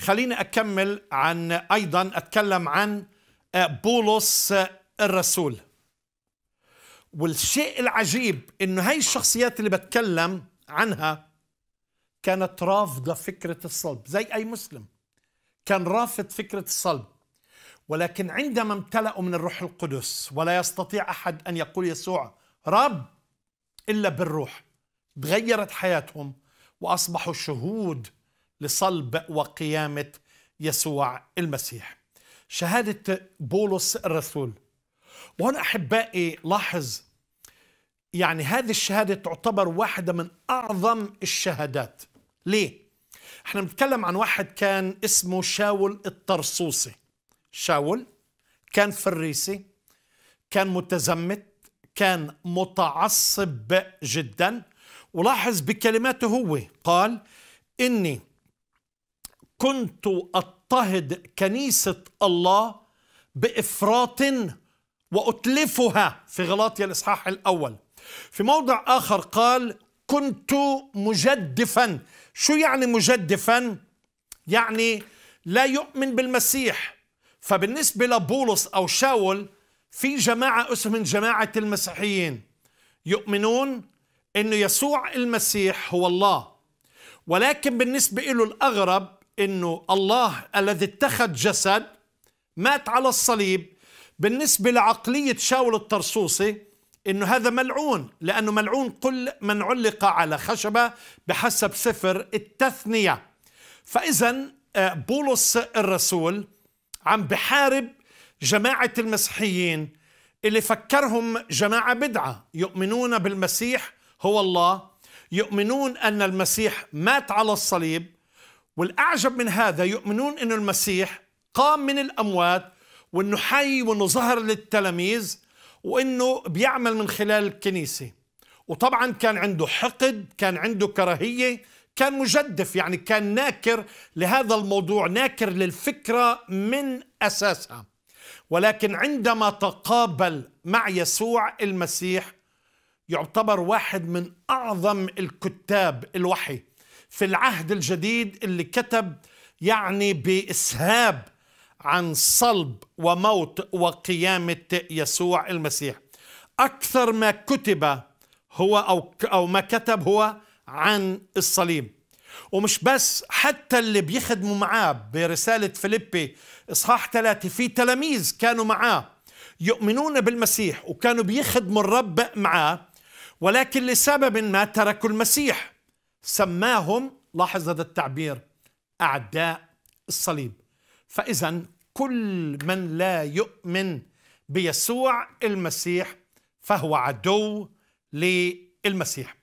خليني أكمل عن أيضا أتكلم عن بولس الرسول. والشيء العجيب إنه هاي الشخصيات اللي بتكلم عنها كانت رافضة فكرة الصلب زي أي مسلم. كان رافض فكرة الصلب. ولكن عندما امتلأوا من الروح القدس ولا يستطيع أحد أن يقول يسوع رب إلا بالروح تغيرت حياتهم وأصبحوا شهود لصلب وقيامة يسوع المسيح. شهادة بولس الرسول. وهنا أحبائي لاحظ يعني هذه الشهادة تعتبر واحدة من أعظم الشهادات. ليه؟ إحنا بنتكلم عن واحد كان اسمه شاول الطرسوسي شاول كان فريسي كان متزمت كان متعصب جدا. ولاحظ بكلماته هو قال إني كنت أضطهد كنيسة الله بإفراط وأتلفها في غلاطيا الإصحاح الأول. في موضع آخر قال كنت مجدفا. شو يعني مجدفا؟ يعني لا يؤمن بالمسيح. فبالنسبة لبولس أو شاول في جماعة اسمهم جماعة المسيحيين يؤمنون أن يسوع المسيح هو الله. ولكن بالنسبة له الأغرب أنه الله الذي اتخذ جسد مات على الصليب. بالنسبة لعقلية شاول الطرسوسي إنه هذا ملعون لأنه ملعون كل من علق على خشبة بحسب سفر التثنية. فإذا بولس الرسول عم بحارب جماعة المسيحيين اللي فكرهم جماعة بدعة. يؤمنون بالمسيح هو الله. يؤمنون أن المسيح مات على الصليب. والأعجب من هذا يؤمنون ان المسيح قام من الأموات وإنه حي وإنه ظهر للتلاميذ وإنه بيعمل من خلال الكنيسة. وطبعا كان عنده حقد كان عنده كراهية كان مجدف يعني كان ناكر لهذا الموضوع ناكر للفكرة من أساسها. ولكن عندما تقابل مع يسوع المسيح يعتبر واحد من أعظم الكتاب الوحي. في العهد الجديد اللي كتب يعني بإسهاب عن صلب وموت وقيامة يسوع المسيح. أكثر ما كتب هو أو, أو ما كتب هو عن الصليب. ومش بس حتى اللي بيخدموا معاه برسالة فيليبي إصحاح ثلاثة في تلاميذ كانوا معاه يؤمنون بالمسيح وكانوا بيخدموا الرب معاه ولكن لسبب ما تركوا المسيح. سماهم لاحظ هذا التعبير أعداء الصليب. فإذا كل من لا يؤمن بيسوع المسيح فهو عدو للمسيح.